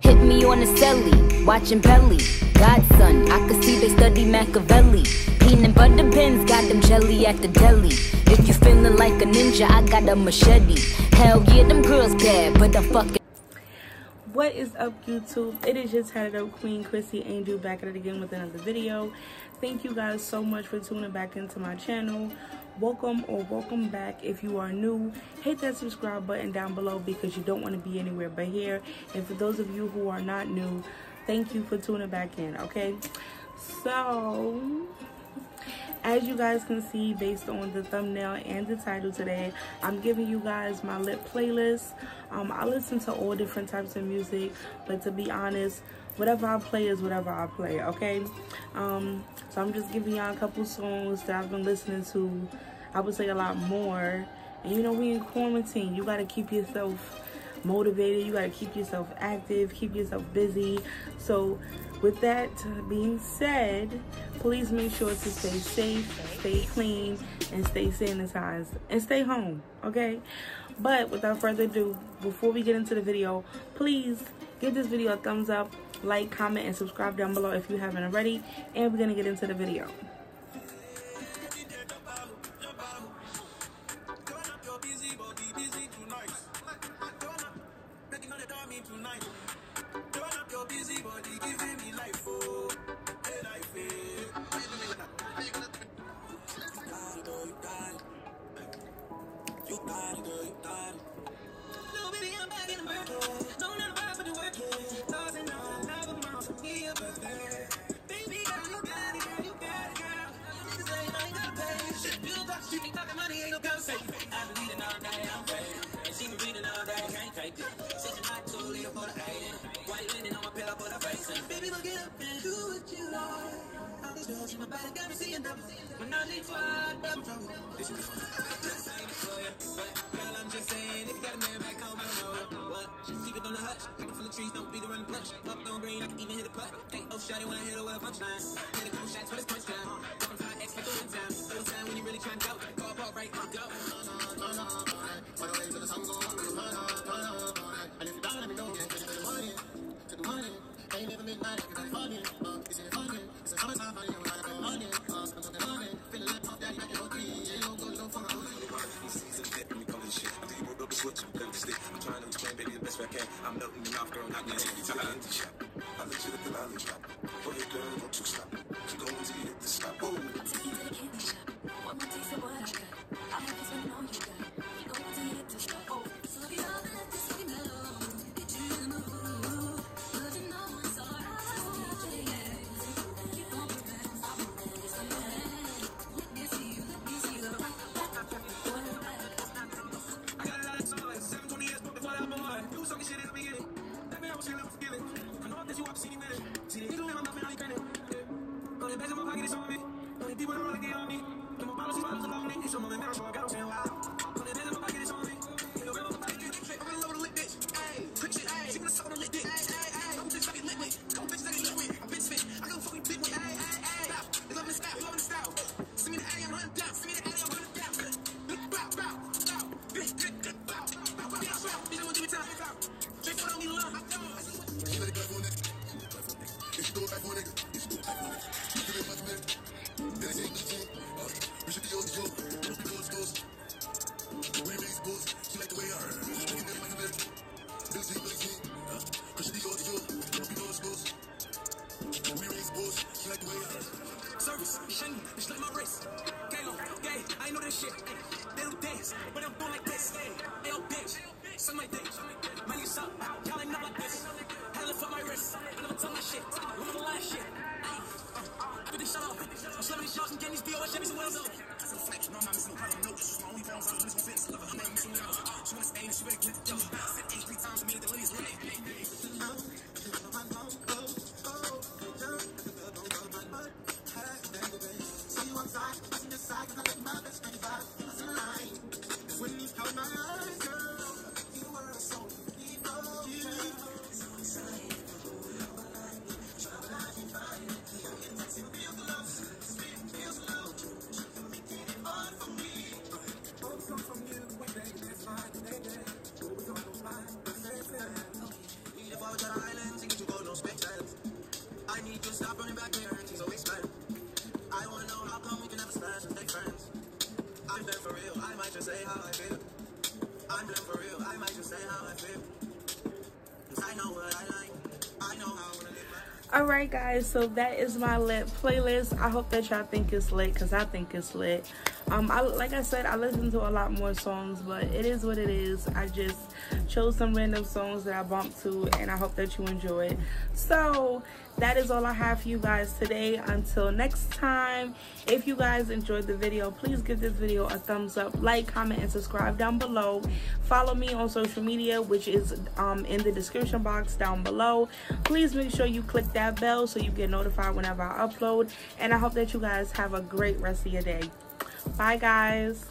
Hit me on the celly, watching Belly. Godson, I could see they study Machiavelli. Peanut butter pins, got them jelly at the deli. If you feeling like a ninja, I got a machete. Hell yeah, them girls bad, but I'm fucking. What is up YouTube? It is your tatted up queen Crissy Angel back at it again with another video. Thank you guys so much for tuning back into my channel. Welcome or welcome back if you are new. Hit that subscribe button down below because you don't want to be anywhere but here. And for those of you who are not new, thank you for tuning back in, okay? So, as you guys can see based on the thumbnail and the title today i'm giving you guys my lit playlist. Um, i listen to all different types of music but to be honest whatever i play is whatever i play okay? Um, so i'm just giving y'all a couple songs that i've been listening to i would say a lot more. And you know we in quarantine. You got to keep yourself motivated. You got to keep yourself active, keep yourself busy. So, with that being said, please make sure to stay safe, stay clean, and stay sanitized, and stay home, okay? But without further ado, before we get into the video, please give this video a thumbs up, like, comment, and subscribe down below if you haven't already. And we're going to get into the video. busy, busy tonight me tonight. Turn up your busy body, giving me life, oh, hey life, hey. You got it, girl, you got it. You got it, girl, you got it. Little baby, I'm back in America. Don't have let vibe for the work, yeah. Thousand dollars, love a mom, for me a birthday. Baby, girl, you got it, girl, you got it, girl. Niggas say I ain't gotta pay. Shit, you got shit, you got the money, ain't no go safe. I've been reading all day, I'm paid. And she been reading all day, can't take it. my body got me seeing double. When i'm trouble. This is for you, but girl, I'm just saying, if you got a man back home, I don't know what. On the hutch, the trees, don't be the run punch. Up on green, I can even hit a putt. Ain't no when I hit a with punchline. Hit a couple shots for this punchline. I'm gonna go I'm talking money, feeling like I Season when we switch, I'm. I'm trying to explain, baby, the best way I can. I'm melting your mouth, girl, not getting any time. the. I look you up you. Oh. up, see me with. See the eagle in my mouth and I grinning. Yeah. In my pocket, it's on me. Only deep when I'm running, on me. And my bottles, these bottles along me. It's on my memento, so I got them saying. Shiny, bitch, like my wrist. Gang gay, I know that shit. They don't dance, but I'm born like this. They don't bitch, suck my dick. My you suck, calling up like this. Hell for my wrist, I never tell my shit. I'm the last shit. I put the shot off. I'm slamming shots and getting these deals. Every single one of them. Cause I'm flexing, my mama's no problem. No, this is my only side, gonna let my best 95 in line. When he's caught my eyes, girl. All right guys so that is my lit playlist. I hope that y'all think it's lit because i think it's lit um I, like i said i listen to a lot more songs but it is what it is. I just chose some random songs that i bumped to and i hope that you enjoy it. So that is all i have for you guys today. Until next time if you guys enjoyed the video please give this video a thumbs up like comment and subscribe down below. Follow me on social media which is um in the description box down below. Please make sure you click that bell so you get notified whenever i upload and i hope that you guys have a great rest of your day bye guys